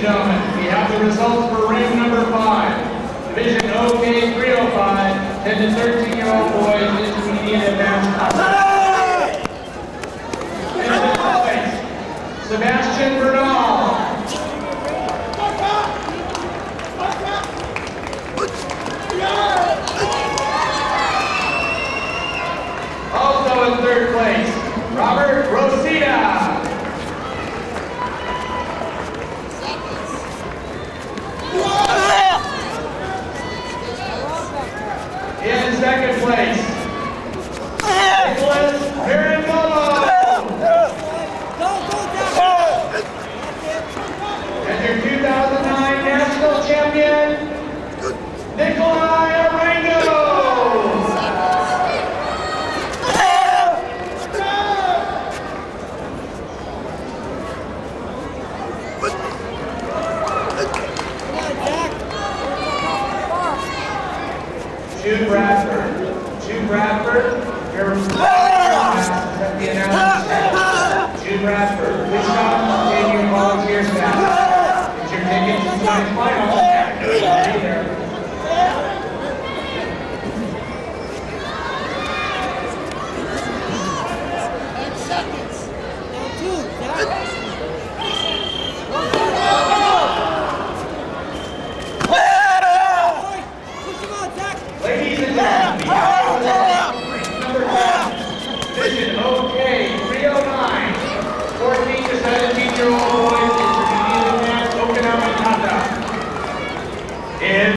gentlemen, we have the results for ring number five. Division OK 305, 10 to 13 year old boys, intermediate advanced. Place, Sebastian Bernal. Jude Bradford. Jude Bradford, your at the announcement. Jude Bradford, please come and your volunteer staff. Get your tickets to tonight's final.